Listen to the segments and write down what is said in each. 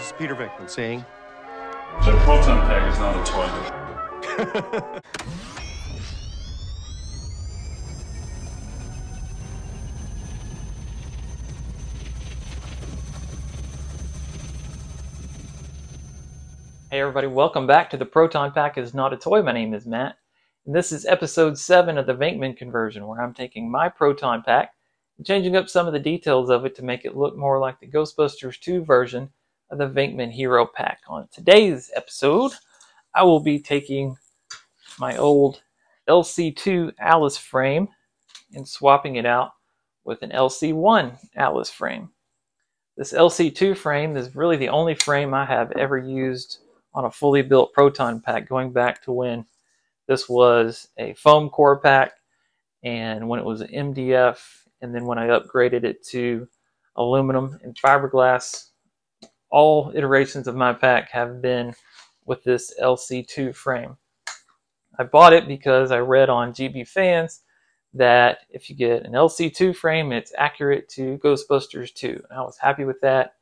This is Peter Venkman saying. The proton pack is not a toy. Hey everybody, welcome back to the Proton Pack is Not a Toy. My name is Matt, and this is episode 7 of the Venkman conversion, where I'm taking my Proton Pack and changing up some of the details of it to make it look more like the Ghostbusters 2 version of the Venkman Hero Pack. On today's episode, I will be taking my old LC2 Alice frame and swapping it out with an LC1 Alice frame. This LC2 frame is really the only frame I have ever used on a fully built proton pack going back to when this was a foam core pack and when it was an MDF and then when I upgraded it to aluminum and fiberglass all iterations of my pack have been with this LC2 frame. I bought it because I read on GB Fans that if you get an LC2 frame, it's accurate to Ghostbusters 2. And I was happy with that.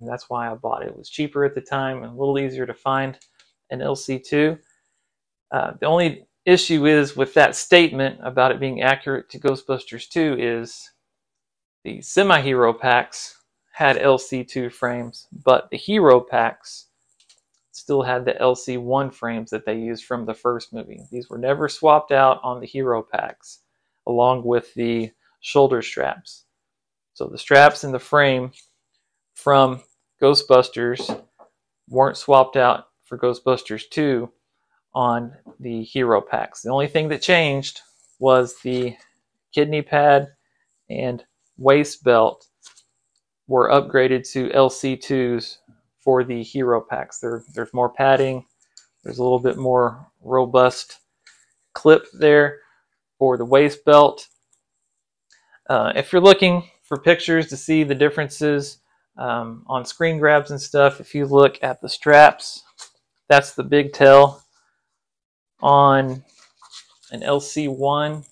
And that's why I bought it. It was cheaper at the time and a little easier to find an LC2. Uh, the only issue is with that statement about it being accurate to Ghostbusters 2 is the semi-hero packs had LC2 frames, but the hero packs still had the LC1 frames that they used from the first movie. These were never swapped out on the hero packs, along with the shoulder straps. So the straps in the frame from Ghostbusters weren't swapped out for Ghostbusters 2 on the hero packs. The only thing that changed was the kidney pad and waist belt were upgraded to LC2s for the hero packs. There, there's more padding, there's a little bit more robust clip there for the waist belt. Uh, if you're looking for pictures to see the differences um, on screen grabs and stuff, if you look at the straps, that's the big tail on an LC1.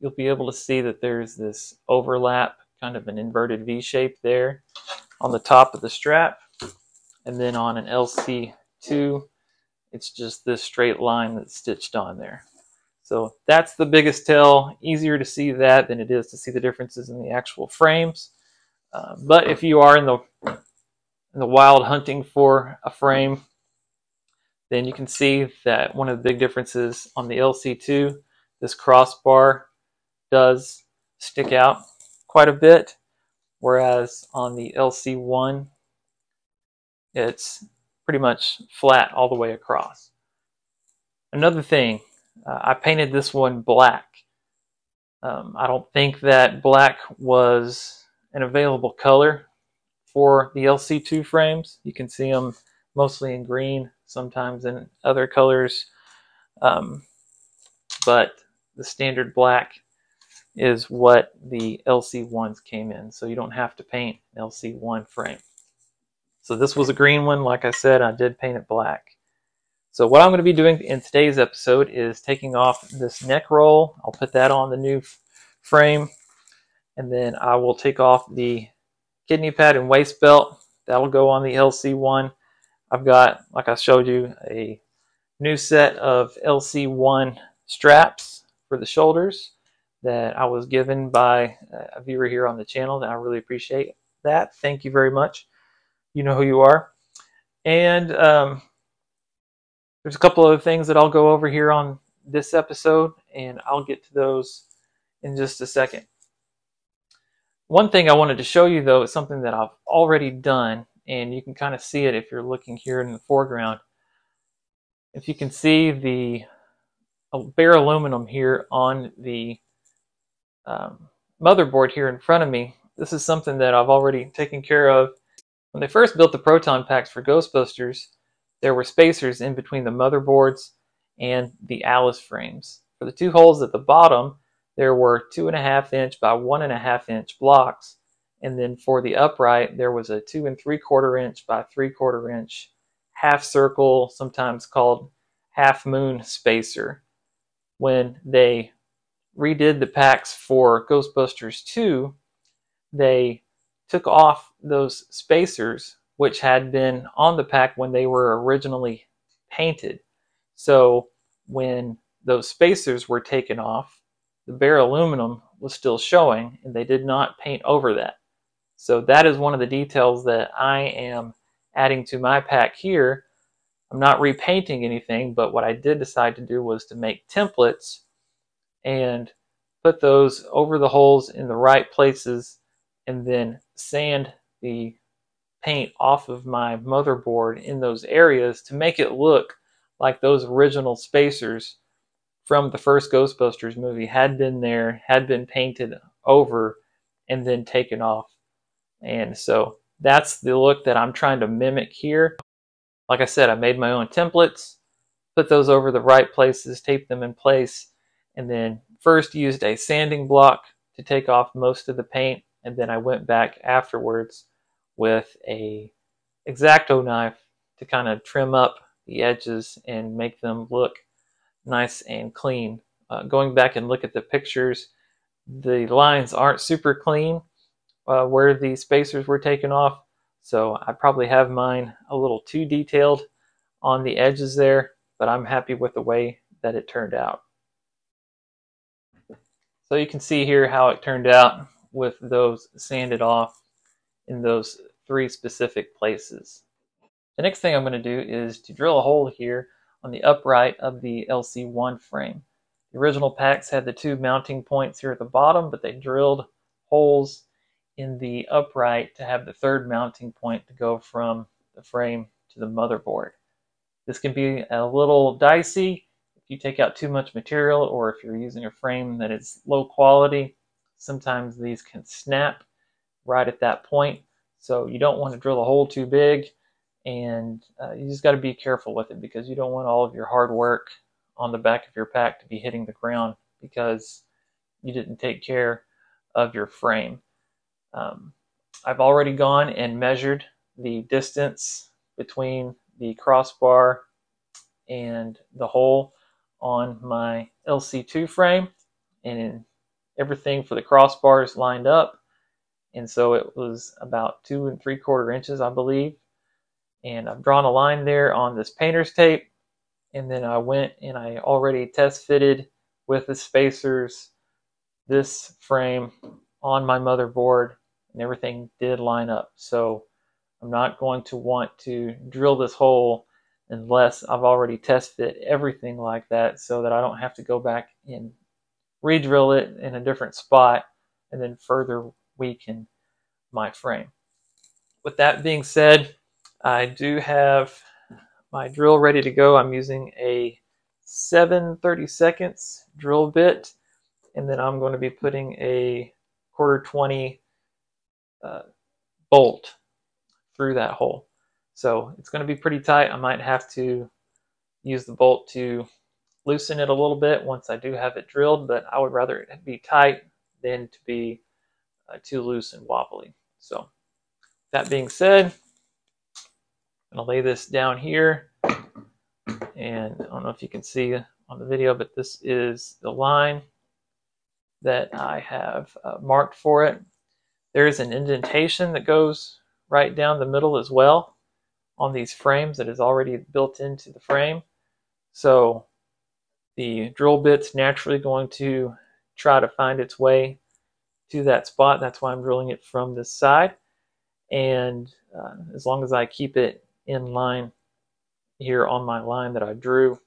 You'll be able to see that there's this overlap, kind of an inverted V shape there on the top of the strap. And then on an LC2, it's just this straight line that's stitched on there. So that's the biggest tell. Easier to see that than it is to see the differences in the actual frames. Uh, but if you are in the in the wild hunting for a frame, then you can see that one of the big differences on the LC2, this crossbar does stick out quite a bit, whereas on the LC1, it's pretty much flat all the way across. Another thing, uh, I painted this one black. Um, I don't think that black was an available color for the LC2 frames. You can see them mostly in green, sometimes in other colors, um, but the standard black is what the LC1s came in, so you don't have to paint an LC1 frame. So this was a green one, like I said, I did paint it black. So what I'm going to be doing in today's episode is taking off this neck roll. I'll put that on the new frame and then I will take off the kidney pad and waist belt. That'll go on the LC1. I've got, like I showed you, a new set of LC1 straps for the shoulders that I was given by a viewer here on the channel, and I really appreciate that. Thank you very much. You know who you are. And um, there's a couple other things that I'll go over here on this episode, and I'll get to those in just a second. One thing I wanted to show you though is something that I've already done and you can kind of see it if you're looking here in the foreground. If you can see the bare aluminum here on the um, motherboard here in front of me, this is something that I've already taken care of. When they first built the proton packs for Ghostbusters, there were spacers in between the motherboards and the Alice frames. For the two holes at the bottom, there were two and a half inch by one and a half inch blocks. And then for the upright, there was a two and three quarter inch by three quarter inch half circle, sometimes called half moon spacer. When they redid the packs for Ghostbusters 2, they took off those spacers, which had been on the pack when they were originally painted. So when those spacers were taken off, the bare aluminum was still showing and they did not paint over that. So that is one of the details that I am adding to my pack here. I'm not repainting anything, but what I did decide to do was to make templates and put those over the holes in the right places and then sand the paint off of my motherboard in those areas to make it look like those original spacers from the first Ghostbusters movie had been there, had been painted over, and then taken off. And so that's the look that I'm trying to mimic here. Like I said, I made my own templates, put those over the right places, taped them in place, and then first used a sanding block to take off most of the paint, and then I went back afterwards with a X-Acto knife to kind of trim up the edges and make them look nice and clean. Uh, going back and look at the pictures, the lines aren't super clean uh, where the spacers were taken off, so I probably have mine a little too detailed on the edges there, but I'm happy with the way that it turned out. So you can see here how it turned out with those sanded off in those three specific places. The next thing I'm going to do is to drill a hole here on the upright of the LC1 frame. The original packs had the two mounting points here at the bottom, but they drilled holes in the upright to have the third mounting point to go from the frame to the motherboard. This can be a little dicey you take out too much material or if you're using a frame that is low quality. Sometimes these can snap right at that point. So you don't want to drill a hole too big and uh, you just got to be careful with it because you don't want all of your hard work on the back of your pack to be hitting the ground because you didn't take care of your frame. Um, I've already gone and measured the distance between the crossbar and the hole on my LC2 frame and everything for the crossbars lined up. And so it was about two and three quarter inches I believe. And I've drawn a line there on this painter's tape. And then I went and I already test fitted with the spacers this frame on my motherboard and everything did line up. So I'm not going to want to drill this hole unless I've already test fit everything like that so that I don't have to go back and re-drill it in a different spot and then further weaken my frame. With that being said, I do have my drill ready to go. I'm using a 7 30 seconds drill bit, and then I'm going to be putting a quarter 20 uh, bolt through that hole. So it's going to be pretty tight. I might have to use the bolt to loosen it a little bit once I do have it drilled, but I would rather it be tight than to be uh, too loose and wobbly. So that being said, I'm going to lay this down here. And I don't know if you can see on the video, but this is the line that I have uh, marked for it. There is an indentation that goes right down the middle as well on these frames that is already built into the frame. So the drill bit's naturally going to try to find its way to that spot. That's why I'm drilling it from this side. And uh, as long as I keep it in line here on my line that I drew.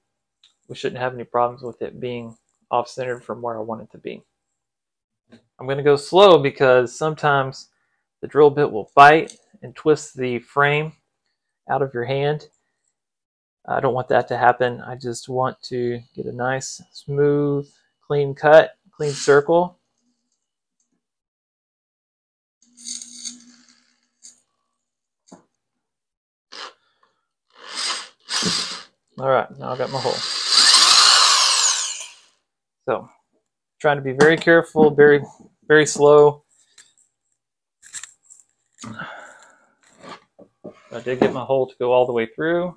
We shouldn't have any problems with it being off-centered from where I want it to be. I'm going to go slow because sometimes the drill bit will bite and twist the frame out of your hand. I don't want that to happen. I just want to get a nice, smooth, clean cut, clean circle All right, now I've got my hole. So, trying to be very careful, very, very slow. I did get my hole to go all the way through.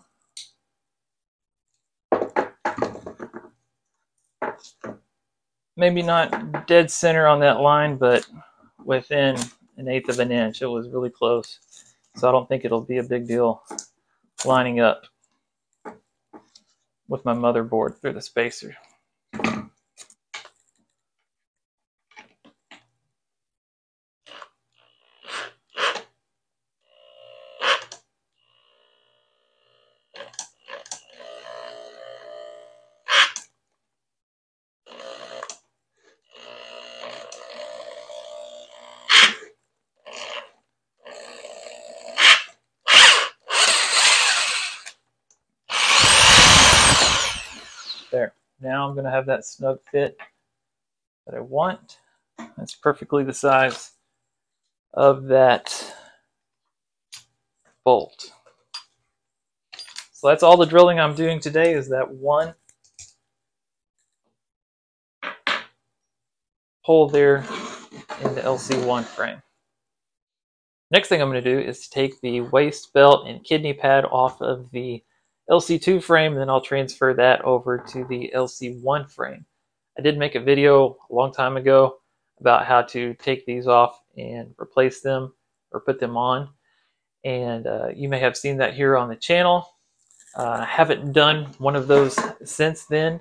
Maybe not dead center on that line, but within an eighth of an inch. It was really close. So I don't think it'll be a big deal lining up with my motherboard through the spacer. There. Now I'm going to have that snug fit that I want. That's perfectly the size of that bolt. So that's all the drilling I'm doing today is that one hole there in the LC1 frame. Next thing I'm going to do is take the waist belt and kidney pad off of the LC2 frame, then I'll transfer that over to the LC1 frame. I did make a video a long time ago about how to take these off and replace them or put them on. And uh, you may have seen that here on the channel. Uh, I haven't done one of those since then,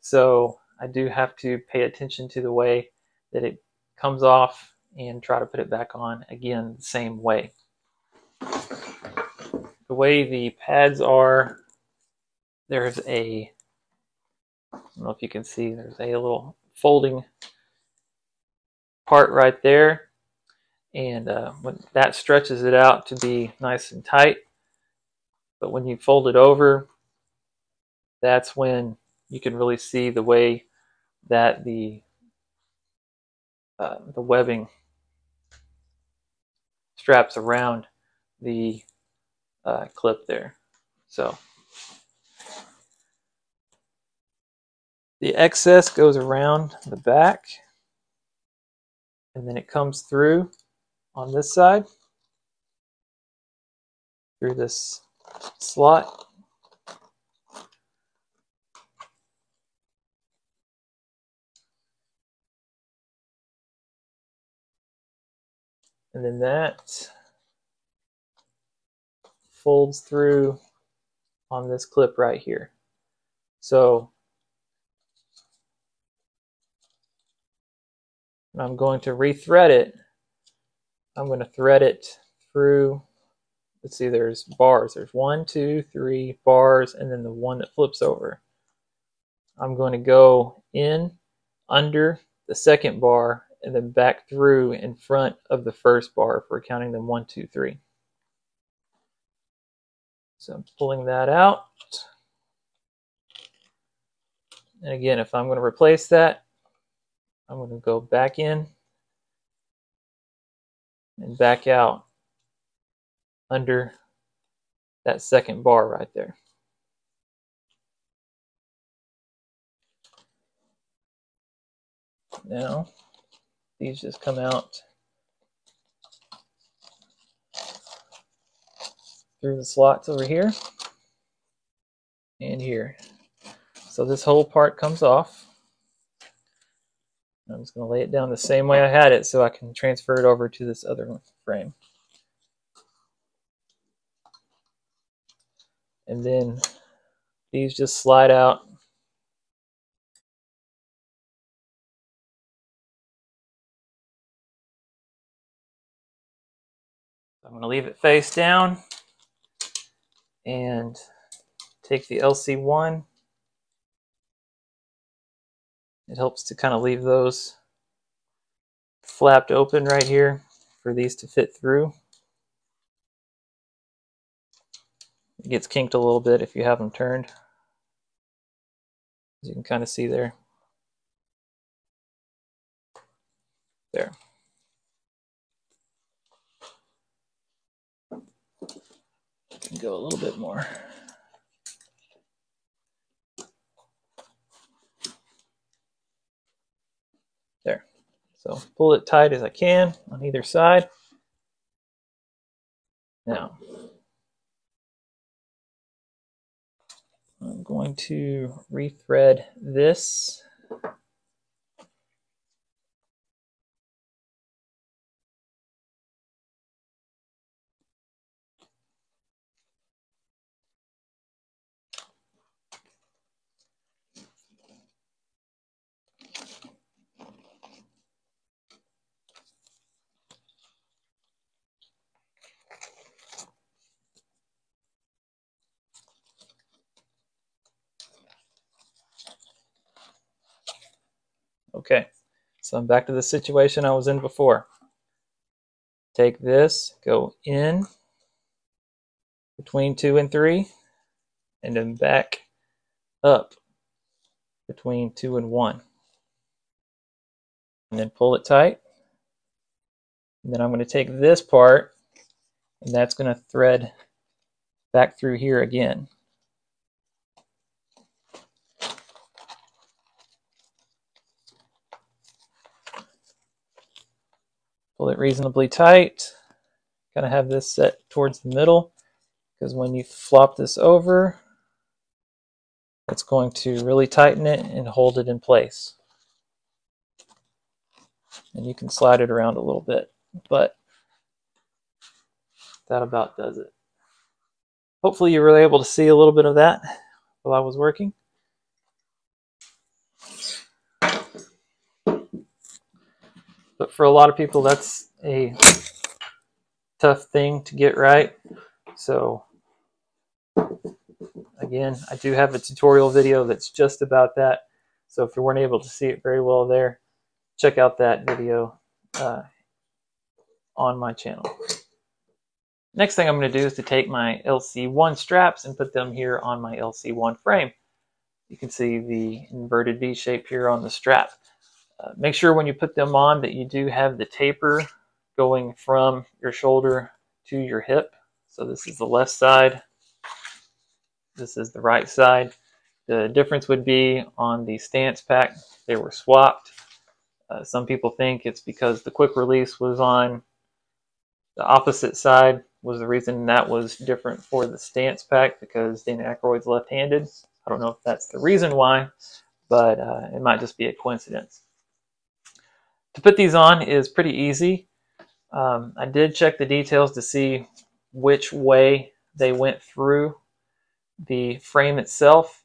so I do have to pay attention to the way that it comes off and try to put it back on again the same way the way the pads are, there's a, I don't know if you can see, there's a little folding part right there. And uh, when that stretches it out to be nice and tight. But when you fold it over, that's when you can really see the way that the uh, the webbing straps around the uh, clip there. So the excess goes around the back and then it comes through on this side through this slot. And then that folds through on this clip right here. So I'm going to rethread it. I'm going to thread it through, let's see, there's bars. There's one, two, three bars, and then the one that flips over. I'm going to go in under the second bar and then back through in front of the first bar for counting them one, two, three. So I'm pulling that out. And again, if I'm going to replace that, I'm going to go back in and back out under that second bar right there. Now, these just come out through the slots over here and here. So this whole part comes off. I'm just going to lay it down the same way I had it so I can transfer it over to this other frame. And then these just slide out. I'm going to leave it face down and take the LC1. It helps to kind of leave those flapped open right here for these to fit through. It gets kinked a little bit if you have them turned. As you can kind of see there. There. Can go a little bit more. There. So pull it tight as I can on either side. Now, I'm going to rethread this. Okay, so I'm back to the situation I was in before. Take this, go in between two and three, and then back up between two and one. And then pull it tight. And then I'm going to take this part, and that's going to thread back through here again. Pull it reasonably tight. Kind of have this set towards the middle because when you flop this over, it's going to really tighten it and hold it in place. And you can slide it around a little bit, but that about does it. Hopefully you were able to see a little bit of that while I was working. But for a lot of people, that's a tough thing to get right. So again, I do have a tutorial video that's just about that. So if you weren't able to see it very well there, check out that video uh, on my channel. Next thing I'm going to do is to take my LC1 straps and put them here on my LC1 frame. You can see the inverted V shape here on the strap. Uh, make sure when you put them on that you do have the taper going from your shoulder to your hip. So this is the left side. This is the right side. The difference would be on the stance pack, they were swapped. Uh, some people think it's because the quick release was on the opposite side was the reason that was different for the stance pack because Danny Aykroyd's left-handed. I don't know if that's the reason why, but uh, it might just be a coincidence. To put these on is pretty easy. Um, I did check the details to see which way they went through the frame itself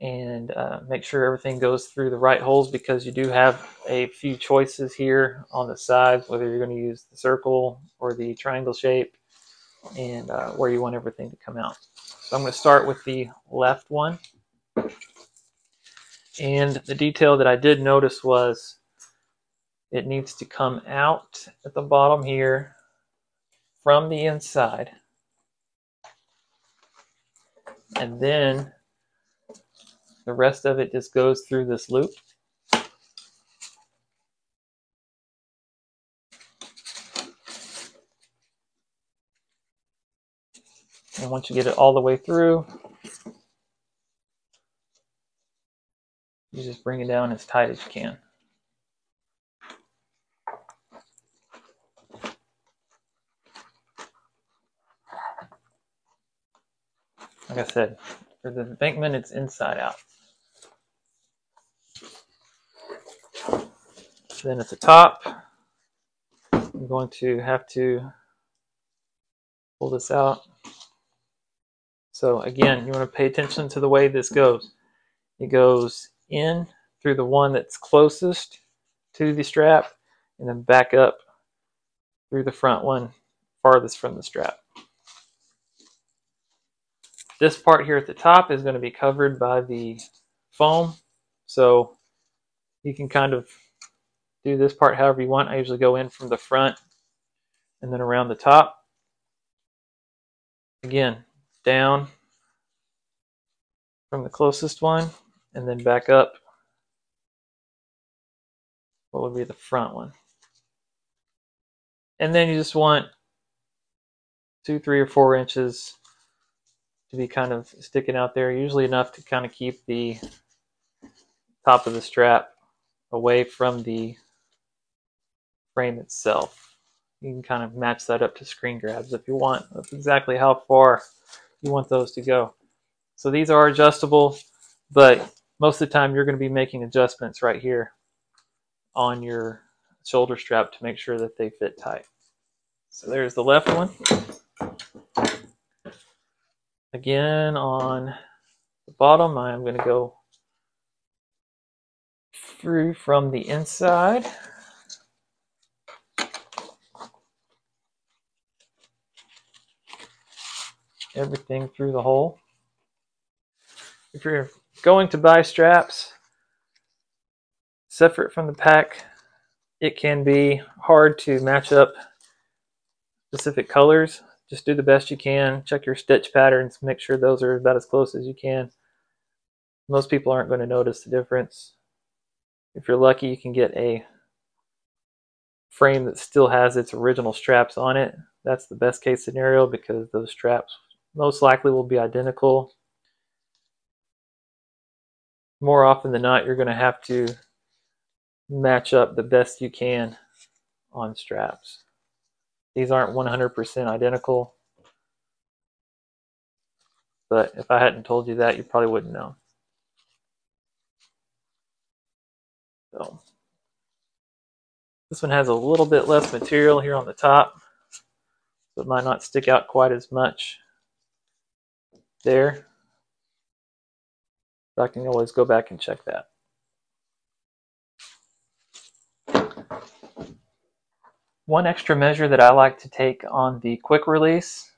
and uh, make sure everything goes through the right holes because you do have a few choices here on the sides, whether you're going to use the circle or the triangle shape and uh, where you want everything to come out. So I'm going to start with the left one. And the detail that I did notice was it needs to come out at the bottom here from the inside. And then the rest of it just goes through this loop. And once you get it all the way through, you just bring it down as tight as you can. Like I said, for the Venkman, it's inside out. Then at the top, I'm going to have to pull this out. So again, you want to pay attention to the way this goes. It goes in through the one that's closest to the strap and then back up through the front one farthest from the strap. This part here at the top is going to be covered by the foam. So you can kind of do this part however you want. I usually go in from the front and then around the top. Again, down from the closest one and then back up. What would be the front one? And then you just want two, three, or four inches to be kind of sticking out there, usually enough to kind of keep the top of the strap away from the frame itself. You can kind of match that up to screen grabs if you want. That's exactly how far you want those to go. So these are adjustable, but most of the time you're going to be making adjustments right here on your shoulder strap to make sure that they fit tight. So there's the left one. Again, on the bottom, I'm going to go through from the inside. Everything through the hole. If you're going to buy straps, separate from the pack, it can be hard to match up specific colors. Just do the best you can. Check your stitch patterns. Make sure those are about as close as you can. Most people aren't going to notice the difference. If you're lucky, you can get a frame that still has its original straps on it. That's the best case scenario because those straps most likely will be identical. More often than not, you're going to have to match up the best you can on straps. These aren't 100% identical, but if I hadn't told you that, you probably wouldn't know. So this one has a little bit less material here on the top, so it might not stick out quite as much there. But I can always go back and check that. One extra measure that I like to take on the quick release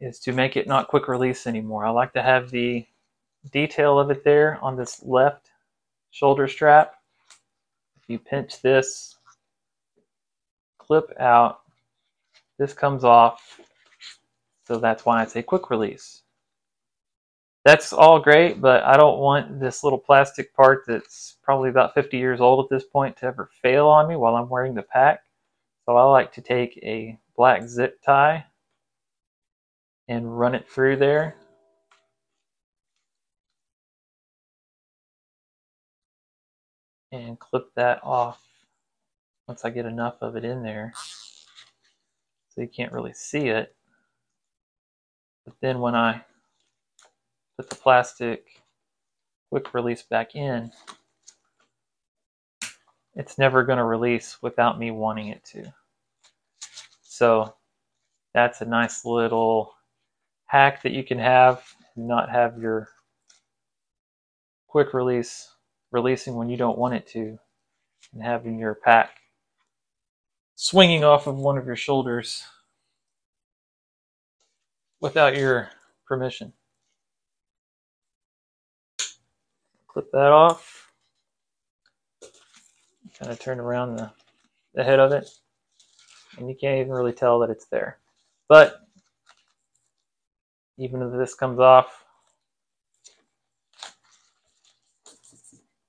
is to make it not quick release anymore. I like to have the detail of it there on this left shoulder strap. If you pinch this clip out, this comes off. So that's why I say quick release. That's all great, but I don't want this little plastic part that's probably about 50 years old at this point to ever fail on me while I'm wearing the pack. So I like to take a black zip tie and run it through there. And clip that off once I get enough of it in there so you can't really see it. But then when I put the plastic quick release back in, it's never going to release without me wanting it to. So that's a nice little hack that you can have and not have your quick release releasing when you don't want it to and having your pack swinging off of one of your shoulders without your permission. Clip that off. Kind of turn around the, the head of it. And you can't even really tell that it's there. But even if this comes off,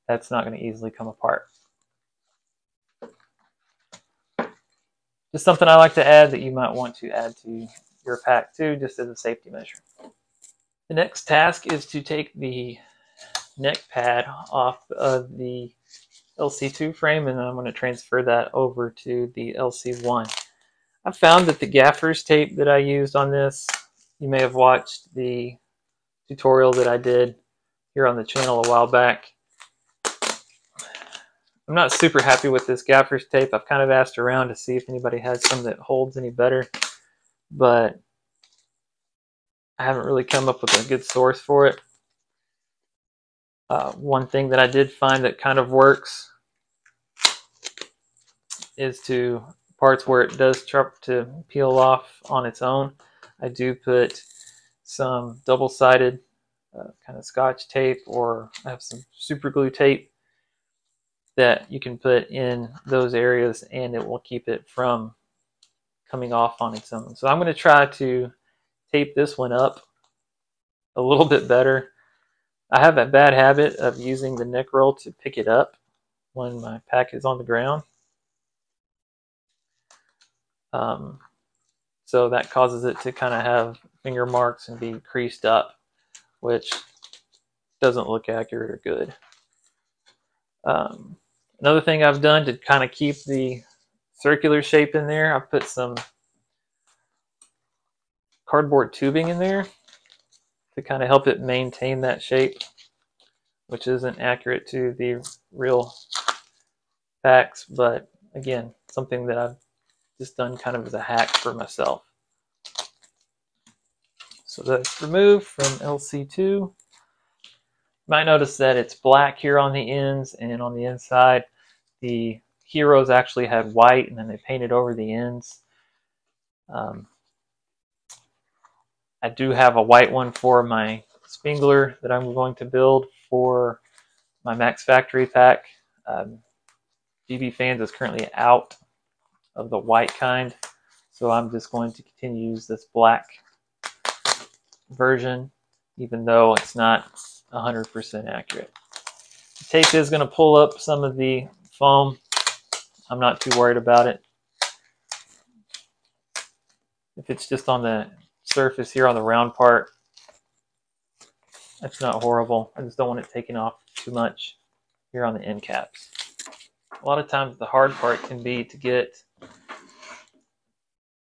that's not going to easily come apart. Just something I like to add that you might want to add to your pack too, just as a safety measure. The next task is to take the neck pad off of the LC2 frame and then I'm going to transfer that over to the LC1. I found that the gaffer's tape that I used on this, you may have watched the tutorial that I did here on the channel a while back. I'm not super happy with this gaffer's tape. I've kind of asked around to see if anybody has some that holds any better, but I haven't really come up with a good source for it. Uh, one thing that I did find that kind of works is to parts where it does start to peel off on its own. I do put some double-sided uh, kind of scotch tape or I have some super glue tape that you can put in those areas and it will keep it from coming off on its own. So I'm going to try to tape this one up a little bit better I have a bad habit of using the neck roll to pick it up when my pack is on the ground. Um, so that causes it to kind of have finger marks and be creased up, which doesn't look accurate or good. Um, another thing I've done to kind of keep the circular shape in there, I've put some cardboard tubing in there to kind of help it maintain that shape, which isn't accurate to the real facts, but again, something that I've just done kind of as a hack for myself. So that's removed from LC2. You might notice that it's black here on the ends and on the inside. The Heroes actually had white and then they painted over the ends. Um, I do have a white one for my Spengler that I'm going to build for my Max Factory pack. Um, GB Fans is currently out of the white kind, so I'm just going to continue to use this black version, even though it's not 100% accurate. The tape is going to pull up some of the foam. I'm not too worried about it. If it's just on the surface here on the round part, that's not horrible. I just don't want it taking off too much here on the end caps. A lot of times the hard part can be to get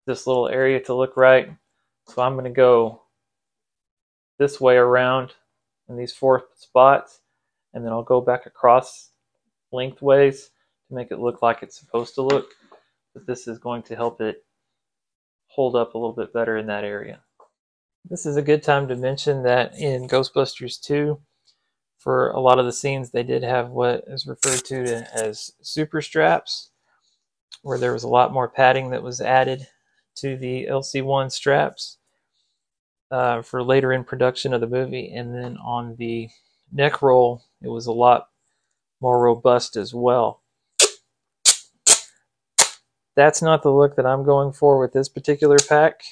this little area to look right. So I'm going to go this way around in these four spots and then I'll go back across lengthways to make it look like it's supposed to look. But this is going to help it hold up a little bit better in that area. This is a good time to mention that in Ghostbusters 2, for a lot of the scenes, they did have what is referred to as super straps, where there was a lot more padding that was added to the LC1 straps uh, for later in production of the movie. And then on the neck roll, it was a lot more robust as well. That's not the look that I'm going for with this particular pack,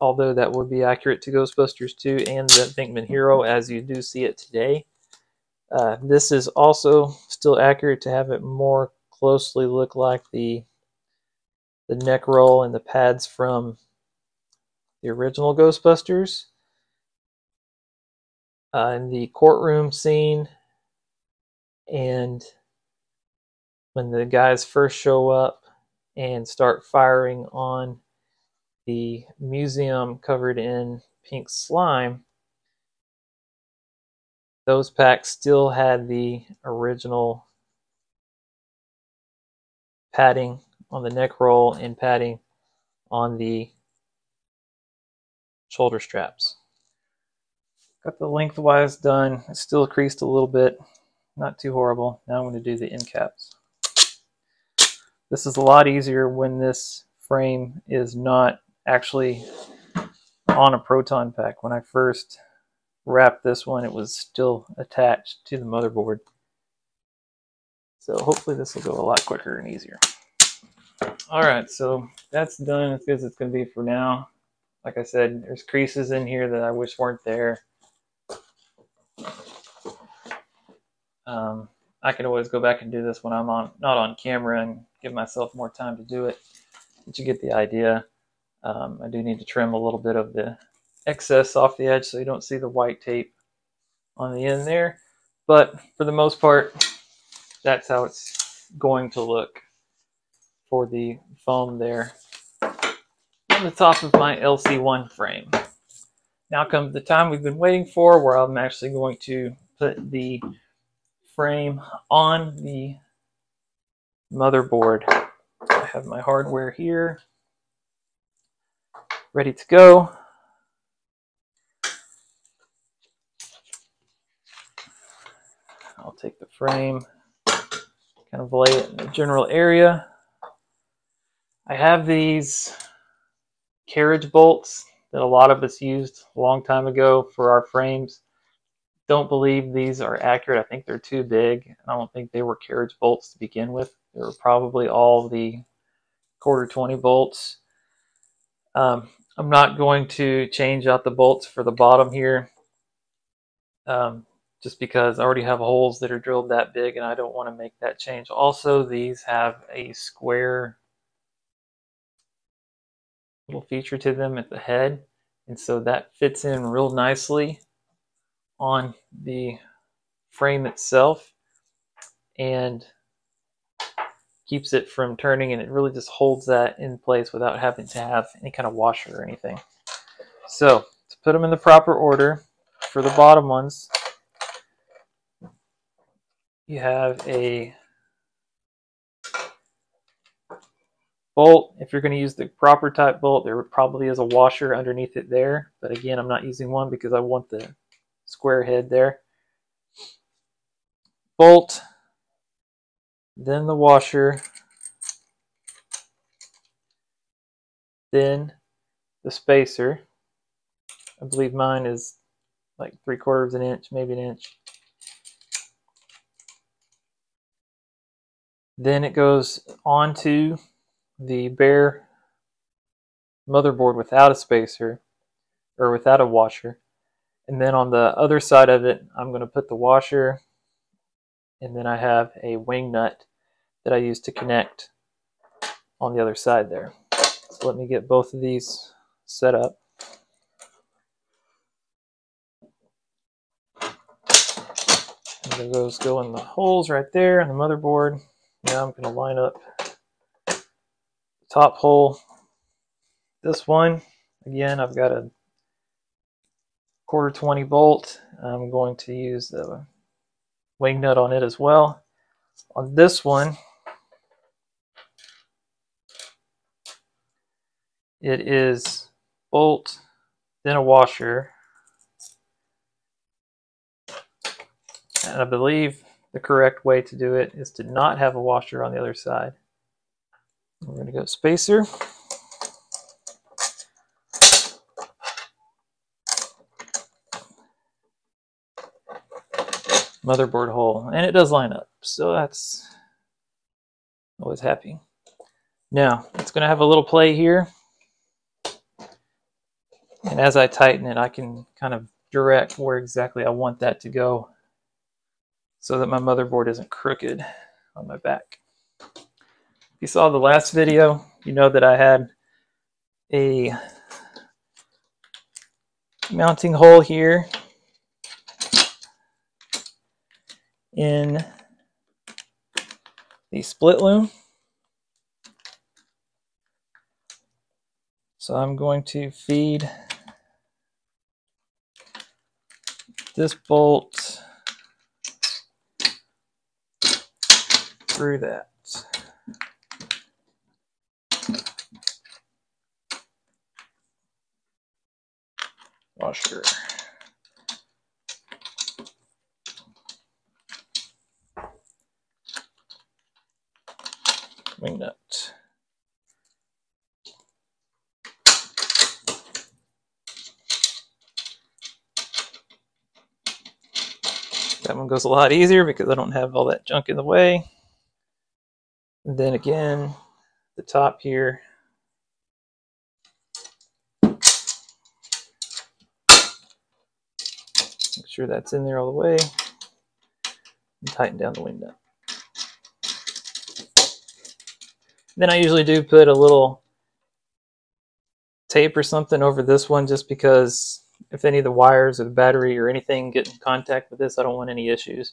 although that would be accurate to Ghostbusters 2 and the Venkman Hero as you do see it today. Uh, this is also still accurate to have it more closely look like the the neck roll and the pads from the original Ghostbusters. Uh, in the courtroom scene and when the guys first show up and start firing on the museum covered in pink slime, those packs still had the original padding on the neck roll and padding on the shoulder straps. Got the lengthwise done. It's still creased a little bit. Not too horrible. Now I'm going to do the end caps. This is a lot easier when this frame is not actually on a proton pack. When I first wrapped this one, it was still attached to the motherboard. So hopefully this will go a lot quicker and easier. All right, so that's done as good as it's going to be for now. Like I said, there's creases in here that I wish weren't there. Um, I could always go back and do this when I'm on not on camera and give myself more time to do it. But you get the idea. Um, I do need to trim a little bit of the excess off the edge so you don't see the white tape on the end there. But for the most part, that's how it's going to look for the foam there on the top of my LC1 frame. Now comes the time we've been waiting for where I'm actually going to put the frame on the motherboard. I have my hardware here ready to go. I'll take the frame, kind of lay it in the general area. I have these carriage bolts that a lot of us used a long time ago for our frames. Don't believe these are accurate. I think they're too big. I don't think they were carriage bolts to begin with. They were probably all the quarter 20 bolts. Um, I'm not going to change out the bolts for the bottom here um, just because I already have holes that are drilled that big and I don't want to make that change. Also, these have a square little feature to them at the head. And so that fits in real nicely on the frame itself and keeps it from turning and it really just holds that in place without having to have any kind of washer or anything. So to put them in the proper order for the bottom ones, you have a bolt. If you're going to use the proper type bolt, there probably is a washer underneath it there. But again, I'm not using one because I want the square head there. Bolt, then the washer, then the spacer. I believe mine is like three quarters of an inch, maybe an inch. Then it goes onto the bare motherboard without a spacer or without a washer. And then on the other side of it, I'm going to put the washer and then I have a wing nut that I use to connect on the other side there. So let me get both of these set up. And those go in the holes right there in the motherboard. Now I'm going to line up the top hole. This one, again, I've got a quarter 20 bolt. I'm going to use the wing nut on it as well. On this one, it is bolt, then a washer. And I believe the correct way to do it is to not have a washer on the other side. We're going to go spacer. Motherboard hole and it does line up. So that's always happy. Now it's going to have a little play here. And as I tighten it I can kind of direct where exactly I want that to go so that my motherboard isn't crooked on my back. If you saw the last video you know that I had a mounting hole here in the split loom. So I'm going to feed this bolt through that. Washer. That one goes a lot easier because I don't have all that junk in the way. And then again, the top here. Make sure that's in there all the way. And tighten down the wing nut. Then I usually do put a little tape or something over this one just because if any of the wires or the battery or anything get in contact with this, I don't want any issues.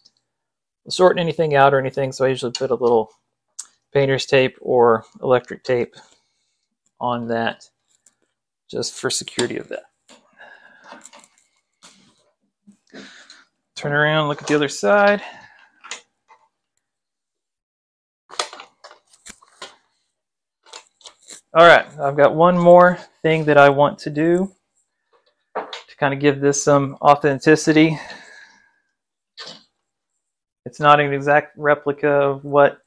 Sorting anything out or anything, so I usually put a little painter's tape or electric tape on that just for security of that. Turn around, look at the other side. All right, I've got one more thing that I want to do to kind of give this some authenticity. It's not an exact replica of what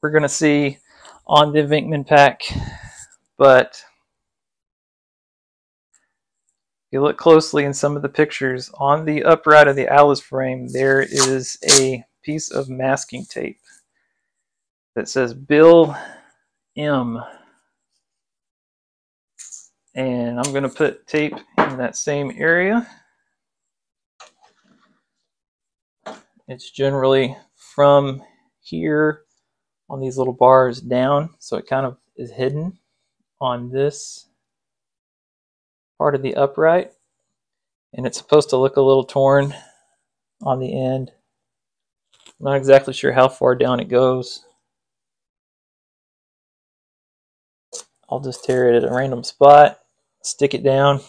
we're going to see on the Venkman pack, but if you look closely in some of the pictures, on the upright of the Alice frame, there is a piece of masking tape that says Bill M. And I'm going to put tape in that same area. It's generally from here on these little bars down, so it kind of is hidden on this part of the upright. And it's supposed to look a little torn on the end. I'm not exactly sure how far down it goes. I'll just tear it at a random spot, stick it down.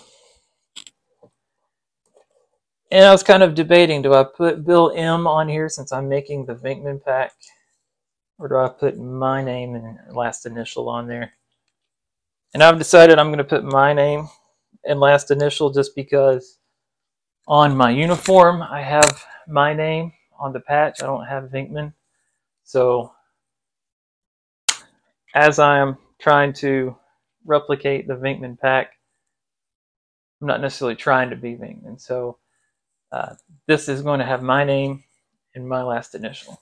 And I was kind of debating, do I put Bill M on here since I'm making the Venkman pack? Or do I put my name and last initial on there? And I've decided I'm going to put my name and last initial just because on my uniform I have my name on the patch. I don't have Venkman. So as I'm trying to replicate the Venkman pack. I'm not necessarily trying to be Venkman. So uh, this is going to have my name and my last initial.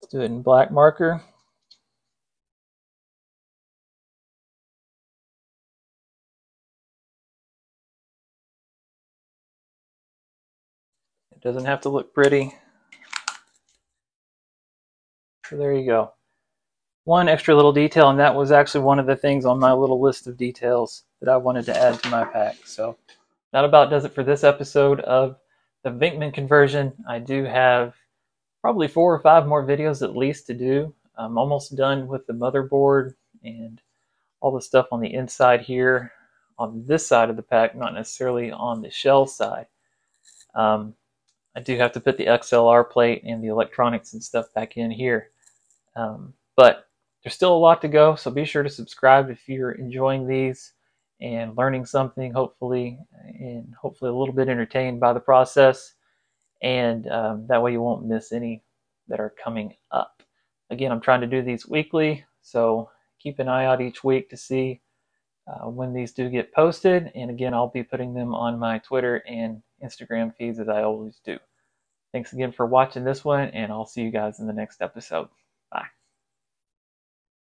Let's do it in black marker. It doesn't have to look pretty. So there you go. One extra little detail, and that was actually one of the things on my little list of details that I wanted to add to my pack. So that about does it for this episode of the Venkman conversion. I do have probably four or five more videos at least to do. I'm almost done with the motherboard and all the stuff on the inside here on this side of the pack, not necessarily on the shell side. Um, I do have to put the XLR plate and the electronics and stuff back in here. Um, but there's still a lot to go, so be sure to subscribe if you're enjoying these and learning something, hopefully, and hopefully a little bit entertained by the process. And um, that way you won't miss any that are coming up. Again, I'm trying to do these weekly, so keep an eye out each week to see uh, when these do get posted. And again, I'll be putting them on my Twitter and Instagram feeds as I always do. Thanks again for watching this one, and I'll see you guys in the next episode. Bye.